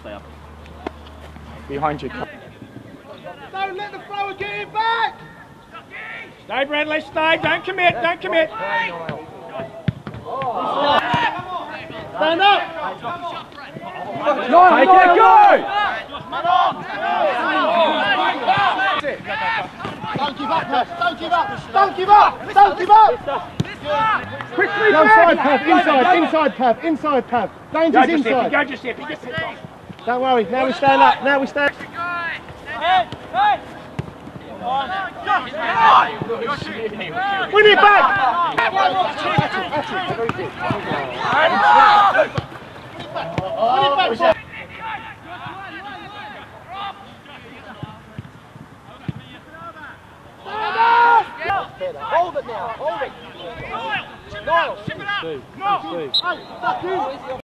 Stay up. Behind you. Don't let the thrower get it back! Stay, Bradley, stay. Don't commit, don't commit. Stand up! Take it, go! Don't give up, Pav. Don't give up. Don't give up. Don't give up. Quickly, Go inside, Pav. Inside, inside, Pav. Inside, Pav. Go, Danger's inside. go, Giuseppe. Get picked off. Don't worry. Now we stand up. Now we stand. up. Win it back. Win it back. Hold it now. Hold it. Niall. Hey, stuck in.